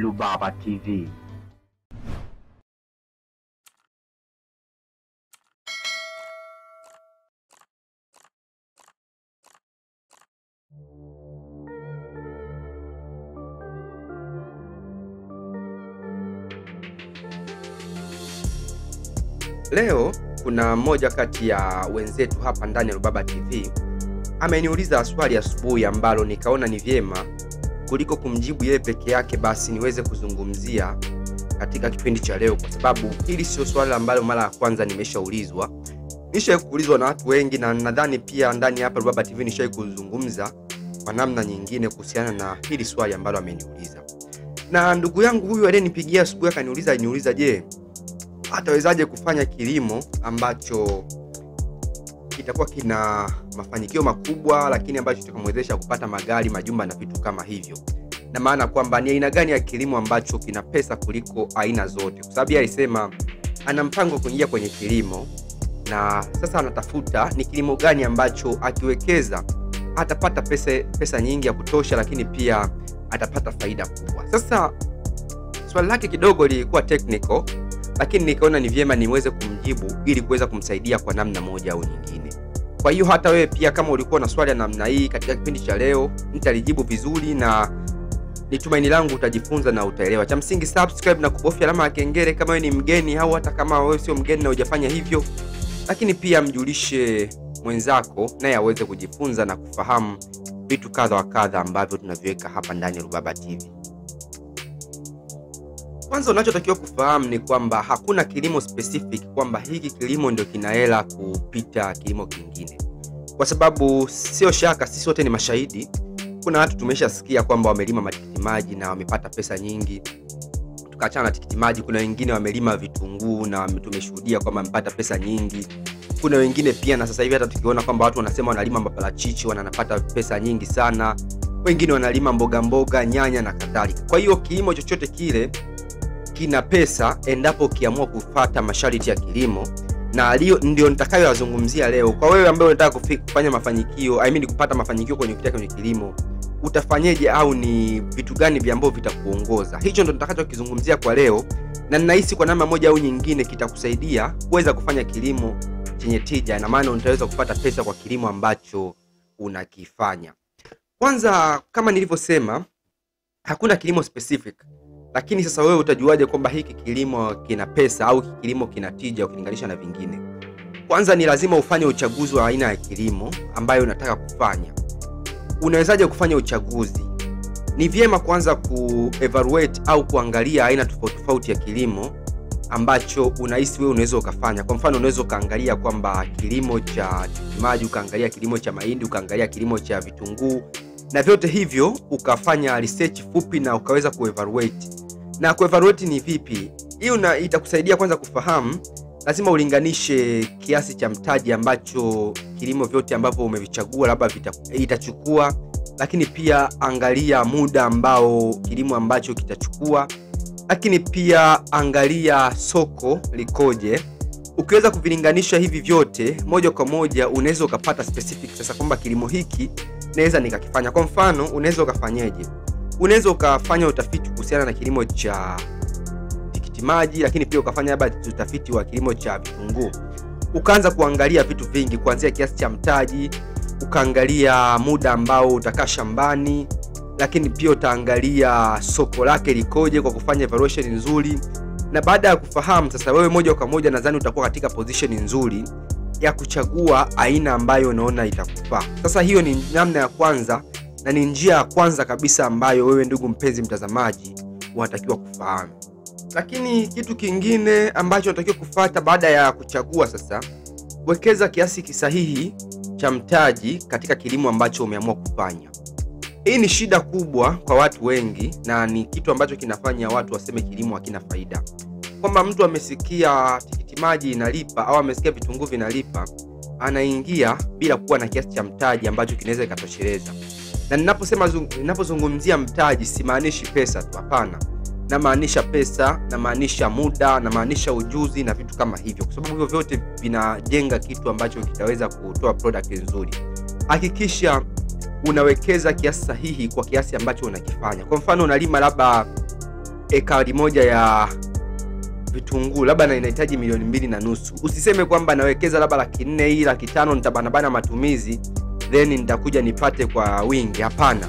Rubaba TV. Leo kuna mmoja kati ya wenzetu hapa ndani ya Rubaba TV ameniuliza swali asubuhi ambalo nikaona ni vyema kuliko kumjibu yeye peke yake, basi niweze kuzungumzia katika kipindi cha leo, kwa sababu hili sio swali ambalo mara ya kwanza nimeshaulizwa. Nishawahi kuulizwa na watu wengi, na nadhani pia ndani hapa Rubaba TV nishawahi kuzungumza kwa namna nyingine kuhusiana na hili swali ambalo ameniuliza. Na ndugu yangu huyu aliyenipigia asubuhi akaniuliza, niuliza, je, atawezaje kufanya kilimo ambacho kitakuwa kina mafanikio makubwa, lakini ambacho kitakamwezesha kupata magari, majumba na vitu kama hivyo. Na maana kwamba ni aina gani ya kilimo ambacho kina pesa kuliko aina zote, kwa sababu alisema ana mpango kuingia kwenye kilimo na sasa anatafuta ni kilimo gani ambacho akiwekeza atapata pesa, pesa nyingi ya kutosha, lakini pia atapata faida kubwa. Sasa swali lake kidogo lilikuwa technical lakini nikaona ni vyema niweze kumjibu ili kuweza kumsaidia kwa namna moja au nyingine. Kwa hiyo hata wewe pia kama ulikuwa na swali ya namna hii katika kipindi cha leo, nitalijibu vizuri na ni tumaini langu utajifunza na utaelewa. Cha msingi subscribe na kubofya alama ya kengele kama wewe ni mgeni au hata kama wewe sio mgeni na hujafanya hivyo, lakini pia mjulishe mwenzako naye aweze kujifunza na kufahamu vitu kadha wa kadha ambavyo tunaviweka hapa ndani ya Rubaba TV. Kwanza unachotakiwa kufahamu ni kwamba hakuna kilimo specific kwamba hiki kilimo ndio kina hela kupita kilimo kingine, kwa sababu sio shaka, sisi wote ni mashahidi. Kuna watu tumeshasikia kwamba wamelima matikiti maji na wamepata pesa nyingi. Tukaachana na tikiti maji, kuna wengine wamelima vitunguu na tumeshuhudia kwamba wamepata pesa nyingi. Kuna wengine pia, na sasa hivi hata tukiona kwamba watu wanasema wanalima maparachichi wanapata pesa nyingi sana, wengine wanalima mboga mboga, nyanya na kadhalika. Kwa hiyo kilimo chochote kile kina pesa endapo ukiamua kufata masharti ya kilimo, na alio ndio nitakayoyazungumzia leo. Kwa wewe ambaye unataka kufanya mafanikio, I mean kupata mafanikio kwenye kutia kwenye kilimo, utafanyeje au ni vitu gani vya ambavyo vitakuongoza? Hicho ndo nitakachokizungumzia kwa leo, na ninahisi kwa namna moja au nyingine kitakusaidia kuweza kufanya kilimo chenye tija, na maana utaweza kupata pesa kwa kilimo ambacho unakifanya. Kwanza, kama nilivyosema, hakuna kilimo specific lakini sasa wewe utajuaje kwamba hiki kilimo kina pesa au kilimo kina tija ukilinganisha na vingine? Kwanza ni lazima ufanye uchaguzi wa aina ya kilimo ambayo unataka kufanya. Unawezaje kufanya uchaguzi? Ni vyema kwanza ku au kuangalia aina tofauti tofauti ya kilimo ambacho unahisi wewe unaweza ukafanya. Kwa mfano, unaweza ukaangalia kwamba kilimo cha tikitimaji, ukaangalia kilimo cha mahindi, ukaangalia kilimo cha vitunguu na vyote hivyo ukafanya research fupi na ukaweza kuevaluate. Na kuevaluate ni vipi? Hii itakusaidia kwanza kufahamu, lazima ulinganishe kiasi cha mtaji ambacho kilimo vyote ambavyo umevichagua labda itachukua, lakini pia angalia muda ambao kilimo ambacho kitachukua, lakini pia angalia soko likoje. Ukiweza kuvilinganisha hivi vyote moja kwa moja, unaweza ukapata specific sasa kwamba kilimo hiki naweza nikakifanya. Kwa mfano, unaweza ukafanyeje? Unaweza ukafanya utafiti kuhusiana na kilimo cha tikiti maji, lakini pia ukafanya labda utafiti wa kilimo cha vitunguu, ukaanza kuangalia vitu vingi, kuanzia kiasi cha mtaji, ukaangalia muda ambao utakaa shambani, lakini pia utaangalia soko lake likoje kwa kufanya evaluation nzuri. Na baada ya kufahamu sasa, wewe moja kwa moja nadhani utakuwa katika position nzuri ya kuchagua aina ambayo unaona itakufaa. Sasa hiyo ni namna ya kwanza na ni njia ya kwanza kabisa ambayo wewe ndugu mpenzi mtazamaji unatakiwa kufahamu. Lakini kitu kingine ambacho unatakiwa kufata baada ya kuchagua sasa, wekeza kiasi kisahihi cha mtaji katika kilimo ambacho umeamua kufanya. Hii ni shida kubwa kwa watu wengi na ni kitu ambacho kinafanya watu waseme kilimo hakina faida, kwamba mtu amesikia tikiti maji inalipa au amesikia vitunguu vinalipa, anaingia bila kuwa na kiasi cha mtaji ambacho kinaweza ikatosheleza. Na ninaposema ninapozungumzia mtaji, simaanishi pesa tu, hapana. Namaanisha pesa, namaanisha muda, namaanisha ujuzi na vitu kama hivyo, kwa sababu hivyo vyote vinajenga kitu ambacho kitaweza kutoa product nzuri. Hakikisha unawekeza kiasi sahihi kwa kiasi ambacho unakifanya. Kwa mfano, unalima labda ekari moja ya vitunguu labda na inahitaji milioni mbili na nusu. Usiseme kwamba nawekeza labda laki nne hii laki tano nitabanabana matumizi then nitakuja nipate kwa wingi. Hapana.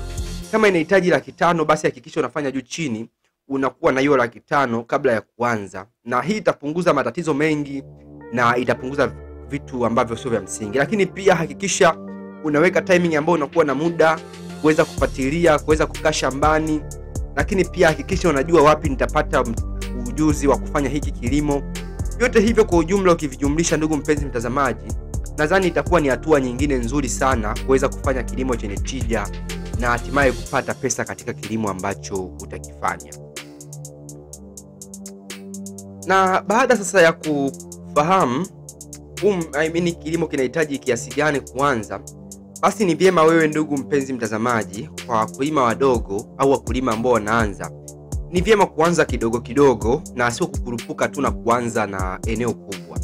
Kama inahitaji laki tano basi hakikisha unafanya juu chini unakuwa na hiyo laki tano kabla ya kuanza. Na hii itapunguza matatizo mengi na itapunguza vitu ambavyo sio vya msingi. Lakini pia hakikisha unaweka timing ambayo unakuwa na muda kuweza kufuatilia kuweza kukaa shambani. Lakini pia hakikisha unajua wapi nitapata ujuzi wa kufanya hiki kilimo. Vyote hivyo kwa ujumla ukivijumlisha ndugu mpenzi mtazamaji nadhani itakuwa ni hatua nyingine nzuri sana kuweza kufanya kilimo chenye tija na hatimaye kupata pesa katika kilimo ambacho utakifanya. Na baada sasa ya kufahamu um, I mean, kilimo kinahitaji kiasi gani kuanza basi ni vyema wewe ndugu mpenzi mtazamaji kwa wakulima wadogo au wakulima ambao wanaanza ni vyema kuanza kidogo kidogo na sio kukurupuka tu na kuanza na eneo kubwa.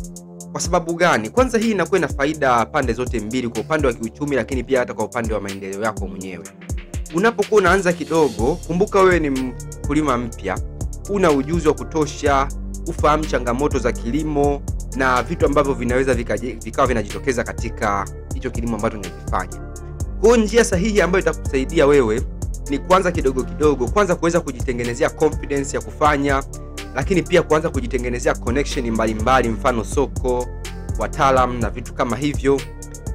Kwa sababu gani? Kwanza hii inakuwa ina faida pande zote mbili kwa upande wa kiuchumi lakini pia hata kwa upande wa maendeleo yako mwenyewe. Unapokuwa unaanza kidogo kumbuka wewe ni mkulima mpya. Una ujuzi wa kutosha ufahamu changamoto za kilimo na vitu ambavyo vinaweza vikawa vinajitokeza katika hicho kilimo ambacho unakifanya. Kwa njia sahihi ambayo itakusaidia wewe ni kwanza kidogo kidogo kwanza kuweza kujitengenezea confidence ya kufanya lakini pia kuanza kujitengenezea connection mbalimbali mbali, mfano soko wataalam na vitu kama hivyo.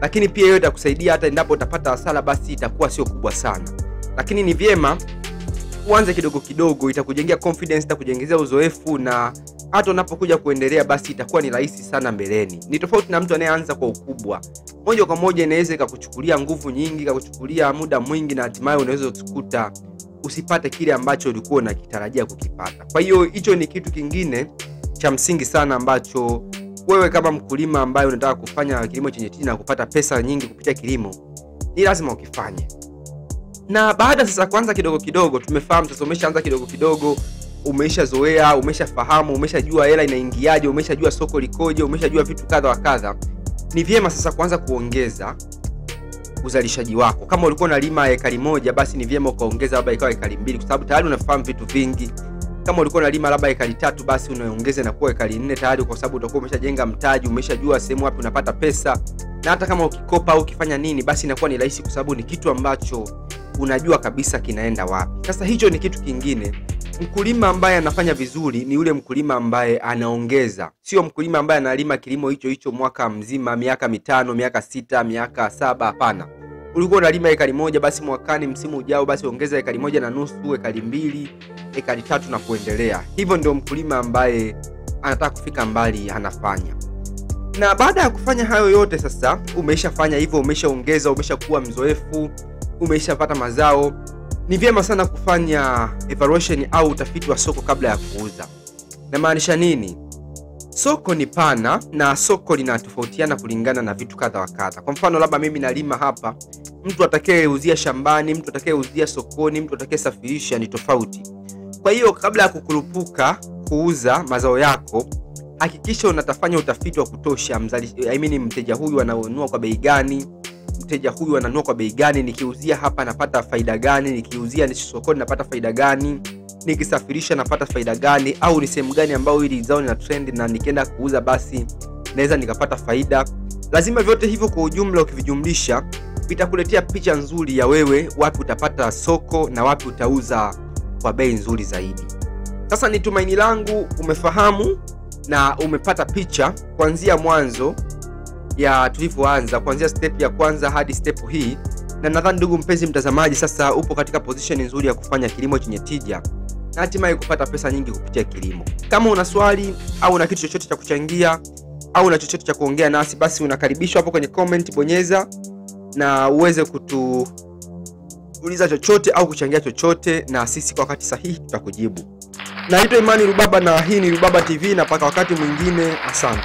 Lakini pia hiyo itakusaidia hata endapo utapata hasara basi itakuwa sio kubwa sana. Lakini ni vyema uanze kidogo kidogo itakujengea confidence itakujengezea uzoefu na hata unapokuja kuendelea basi itakuwa ni rahisi sana mbeleni. Ni tofauti na mtu anayeanza kwa ukubwa. Moja kwa moja inaweza ikakuchukulia nguvu nyingi ikakuchukulia muda mwingi na hatimaye unaweza kukuta usipate kile ambacho ulikuwa unakitarajia kukipata. Kwa hiyo hicho ni kitu kingine cha msingi sana ambacho wewe kama mkulima ambaye unataka kufanya kilimo chenye tija na kupata pesa nyingi kupitia kilimo ni lazima ukifanye na baada sasa kuanza kidogo kidogo tumefahamu sasa umeshaanza kidogo kidogo umeshazoea umeshafahamu umeshajua hela inaingiaje umeshajua soko likoje umeshajua vitu kadha wa kadha. Ni vyema sasa kuanza kuongeza uzalishaji wako. Kama ulikuwa unalima ekari moja basi ni vyema ukaongeza labda ikawa ekari mbili kwa sababu tayari unafahamu vitu vingi. Kama ulikuwa unalima labda ekari tatu basi unaongeze na kuwa ekari nne tayari kwa sababu utakuwa umeshajenga mtaji umeshajua sehemu wapi unapata pesa. Na hata kama ukikopa au ukifanya nini basi inakuwa ni rahisi kwa sababu ni kitu ambacho unajua kabisa kinaenda wapi. Sasa hicho ni kitu kingine. Mkulima ambaye anafanya vizuri ni yule mkulima ambaye anaongeza. Sio mkulima ambaye analima kilimo hicho hicho mwaka mzima miaka mitano miaka sita miaka saba hapana. Ulikuwa unalima ekari moja basi mwakani msimu ujao basi ongeza ekari moja na nusu ekari mbili ekari tatu na kuendelea. Hivyo ndio mkulima ambaye anataka kufika mbali anafanya. Na baada ya kufanya hayo yote sasa umeshafanya hivyo umeshaongeza umeshakuwa mzoefu umeshapata mazao ni vyema sana kufanya evaluation au utafiti wa soko kabla ya kuuza. Namaanisha nini? Soko ni pana na soko linatofautiana kulingana na vitu kadha wa kadha. Kwa mfano labda mimi nalima hapa mtu atakayeuzia shambani mtu atakayeuzia sokoni mtu atakayesafirisha ni tofauti. Kwa hiyo kabla ya kukurupuka kuuza mazao yako hakikisha unatafanya utafiti wa kutosha. Mzali, I mean, mteja huyu ananunua kwa bei gani mteja huyu ananunua kwa bei gani nikiuzia hapa napata faida gani nikiuzia sokoni napata faida gani nikisafirisha napata faida gani au ni sehemu gani ambayo hili zao lina trend na nikienda kuuza basi naweza nikapata faida. Lazima vyote hivyo kwa ujumla ukivijumlisha vitakuletea picha nzuri ya wewe wapi utapata soko na wapi utauza kwa bei nzuri zaidi. Sasa ni tumaini langu umefahamu na umepata picha kuanzia mwanzo ya tulivyoanza kuanzia step ya kwanza hadi step hii. Na nadhani ndugu mpenzi mtazamaji sasa upo katika position nzuri ya kufanya kilimo chenye tija na hatimaye kupata pesa nyingi kupitia kilimo. Kama una swali au una kitu chochote cha kuchangia au una chochote cha kuongea nasi basi unakaribishwa hapo kwenye comment bonyeza na uweze kutuuliza chochote au kuchangia chochote na sisi kwa wakati sahihi tutakujibu. Naitwa imani rubaba na hii ni rubaba tv na mpaka wakati mwingine asante